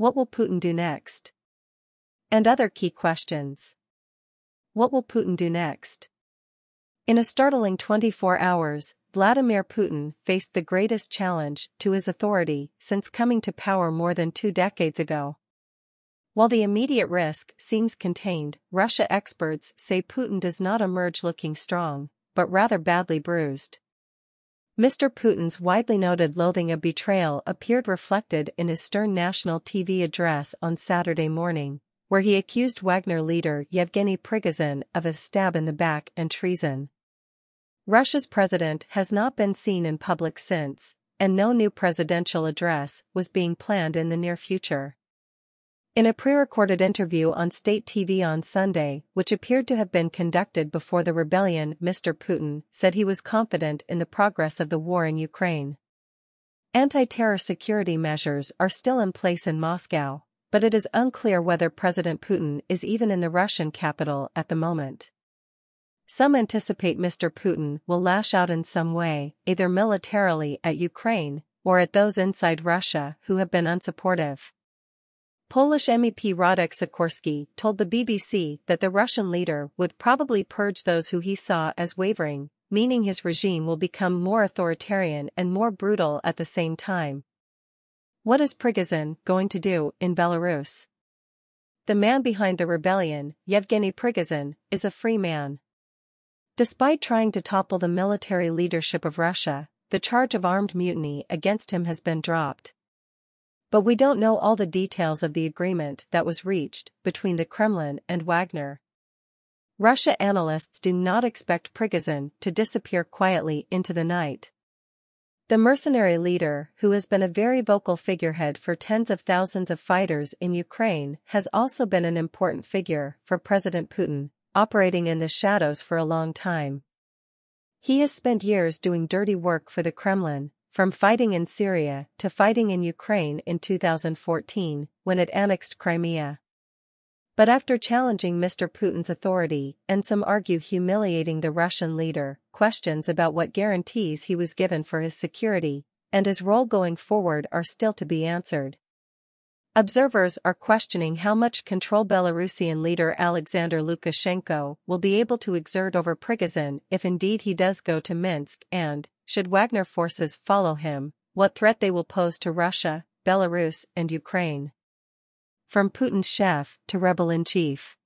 What will Putin do next? And other key questions. What will Putin do next? In a startling 24 hours, Vladimir Putin faced the greatest challenge to his authority since coming to power more than two decades ago. While the immediate risk seems contained, Russia experts say Putin does not emerge looking strong, but rather badly bruised. Mr. Putin's widely noted loathing of betrayal appeared reflected in his stern national TV address on Saturday morning, where he accused Wagner leader Yevgeny Prigozhin of a stab in the back and treason. Russia's president has not been seen in public since, and no new presidential address was being planned in the near future. In a pre-recorded interview on state TV on Sunday, which appeared to have been conducted before the rebellion Mr. Putin said he was confident in the progress of the war in Ukraine. Anti-terror security measures are still in place in Moscow, but it is unclear whether President Putin is even in the Russian capital at the moment. Some anticipate Mr. Putin will lash out in some way, either militarily at Ukraine or at those inside Russia who have been unsupportive. Polish MEP Radek Sikorski told the BBC that the Russian leader would probably purge those who he saw as wavering, meaning his regime will become more authoritarian and more brutal at the same time. What is Prigozhin going to do in Belarus? The man behind the rebellion, Yevgeny Prigozhin, is a free man. Despite trying to topple the military leadership of Russia, the charge of armed mutiny against him has been dropped. But we don't know all the details of the agreement that was reached between the Kremlin and Wagner. Russia analysts do not expect Prigozhin to disappear quietly into the night. The mercenary leader, who has been a very vocal figurehead for tens of thousands of fighters in Ukraine, has also been an important figure for President Putin, operating in the shadows for a long time. He has spent years doing dirty work for the Kremlin, from fighting in Syria to fighting in Ukraine in 2014, when it annexed Crimea. But after challenging Mr. Putin's authority, and some argue humiliating the Russian leader, questions about what guarantees he was given for his security, and his role going forward are still to be answered. Observers are questioning how much control Belarusian leader Alexander Lukashenko will be able to exert over Prigozhin if indeed he does go to Minsk and, should Wagner forces follow him, what threat they will pose to Russia, Belarus and Ukraine. From Putin's chef to rebel-in-chief.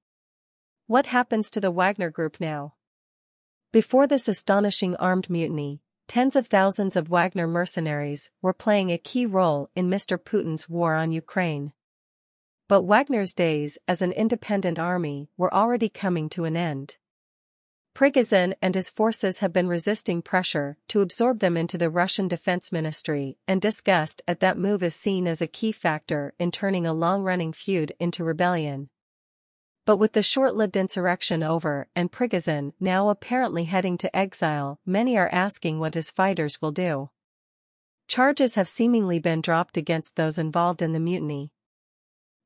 What happens to the Wagner Group now? Before this astonishing armed mutiny, tens of thousands of Wagner mercenaries were playing a key role in Mr. Putin's war on Ukraine. But Wagner's days as an independent army were already coming to an end. Prigozhin and his forces have been resisting pressure to absorb them into the Russian Defense Ministry, and disgust at that move is seen as a key factor in turning a long-running feud into rebellion. But with the short-lived insurrection over and Prigozhin now apparently heading to exile, many are asking what his fighters will do. Charges have seemingly been dropped against those involved in the mutiny.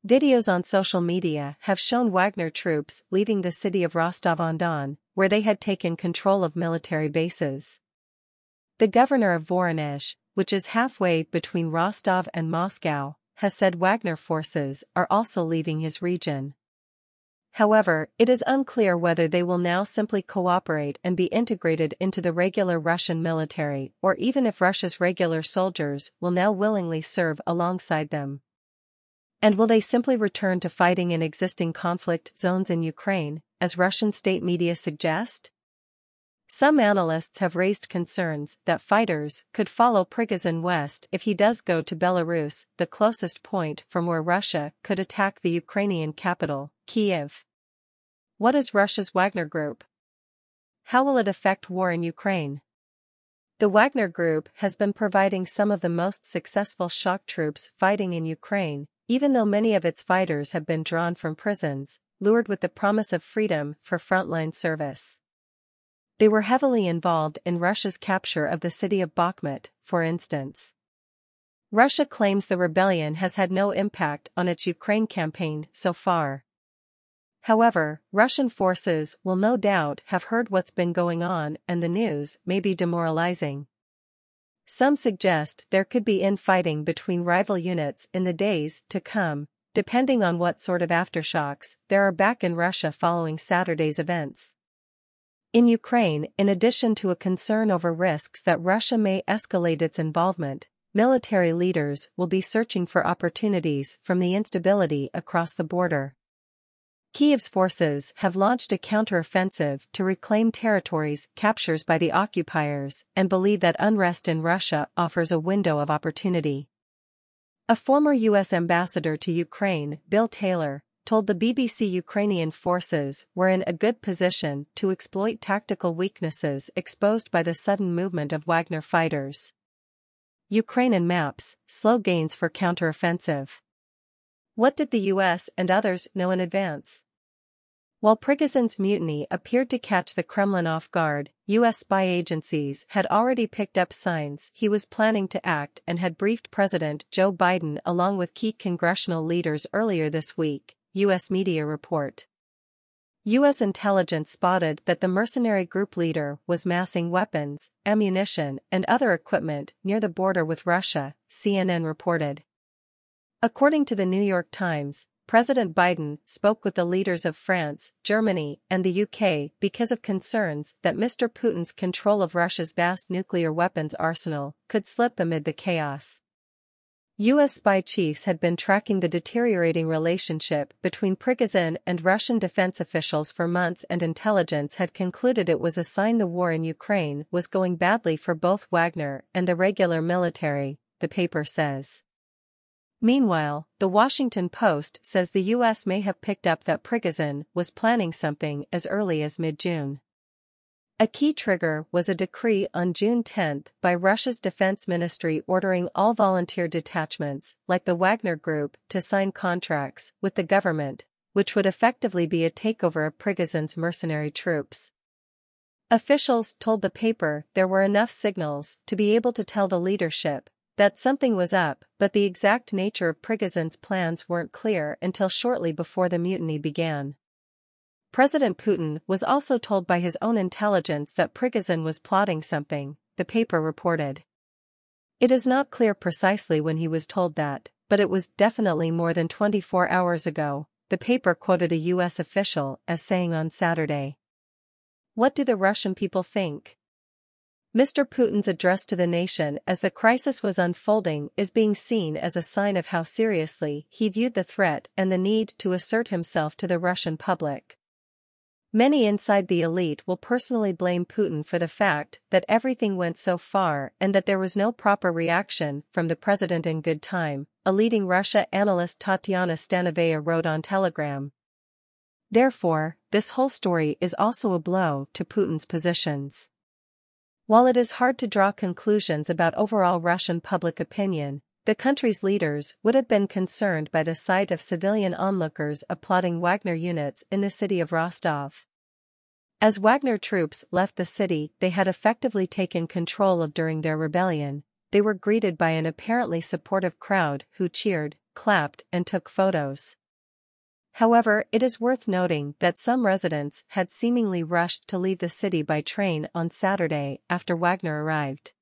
Videos on social media have shown Wagner troops leaving the city of Rostov-on-Don, where they had taken control of military bases. The governor of Voronezh, which is halfway between Rostov and Moscow, has said Wagner forces are also leaving his region. However, it is unclear whether they will now simply cooperate and be integrated into the regular Russian military or even if Russia's regular soldiers will now willingly serve alongside them. And will they simply return to fighting in existing conflict zones in Ukraine, as Russian state media suggest? Some analysts have raised concerns that fighters could follow Prigozhin west if he does go to Belarus, the closest point from where Russia could attack the Ukrainian capital, Kiev. What is Russia's Wagner Group? How will it affect war in Ukraine? The Wagner Group has been providing some of the most successful shock troops fighting in Ukraine, even though many of its fighters have been drawn from prisons, lured with the promise of freedom for frontline service. They were heavily involved in Russia's capture of the city of Bakhmut, for instance. Russia claims the rebellion has had no impact on its Ukraine campaign so far. However, Russian forces will no doubt have heard what's been going on and the news may be demoralizing. Some suggest there could be infighting between rival units in the days to come, depending on what sort of aftershocks there are back in Russia following Saturday's events. In Ukraine, in addition to a concern over risks that Russia may escalate its involvement, military leaders will be searching for opportunities from the instability across the border. Kiev's forces have launched a counteroffensive to reclaim territories captured by the occupiers and believe that unrest in Russia offers a window of opportunity. A former U.S. ambassador to Ukraine, Bill Taylor, told the BBC Ukrainian forces were in a good position to exploit tactical weaknesses exposed by the sudden movement of Wagner fighters. Ukrainian maps, slow gains for counteroffensive. What did the US and others know in advance? While Prigozhin's mutiny appeared to catch the Kremlin off guard, U.S. spy agencies had already picked up signs he was planning to act and had briefed President Joe Biden along with key congressional leaders earlier this week, U.S. media report. U.S. intelligence spotted that the mercenary group leader was massing weapons, ammunition, and other equipment near the border with Russia, CNN reported. According to the New York Times, President Biden spoke with the leaders of France, Germany, and the UK because of concerns that Mr. Putin's control of Russia's vast nuclear weapons arsenal could slip amid the chaos. U.S. spy chiefs had been tracking the deteriorating relationship between Prigozhin and Russian defense officials for months and intelligence had concluded it was a sign the war in Ukraine was going badly for both Wagner and the regular military, the paper says. Meanwhile, The Washington Post says the U.S. may have picked up that Prigozhin was planning something as early as mid-June. A key trigger was a decree on June 10 by Russia's defense ministry ordering all volunteer detachments, like the Wagner Group, to sign contracts with the government, which would effectively be a takeover of Prigozhin's mercenary troops. Officials told the paper there were enough signals to be able to tell the leadership that something was up, but the exact nature of Prigozhin's plans weren't clear until shortly before the mutiny began. President Putin was also told by his own intelligence that Prigozhin was plotting something, the paper reported. It is not clear precisely when he was told that, but it was definitely more than 24 hours ago, the paper quoted a U.S. official as saying on Saturday. What do the Russian people think? Mr. Putin's address to the nation as the crisis was unfolding is being seen as a sign of how seriously he viewed the threat and the need to assert himself to the Russian public. Many inside the elite will personally blame Putin for the fact that everything went so far and that there was no proper reaction from the president in good time, a leading Russia analyst Tatiana Stanovaya wrote on Telegram. Therefore, this whole story is also a blow to Putin's positions. While it is hard to draw conclusions about overall Russian public opinion, the country's leaders would have been concerned by the sight of civilian onlookers applauding Wagner units in the city of Rostov. As Wagner troops left the city they had effectively taken control of during their rebellion, they were greeted by an apparently supportive crowd who cheered, clapped and took photos. However, it is worth noting that some residents had seemingly rushed to leave the city by train on Saturday after Wagner arrived.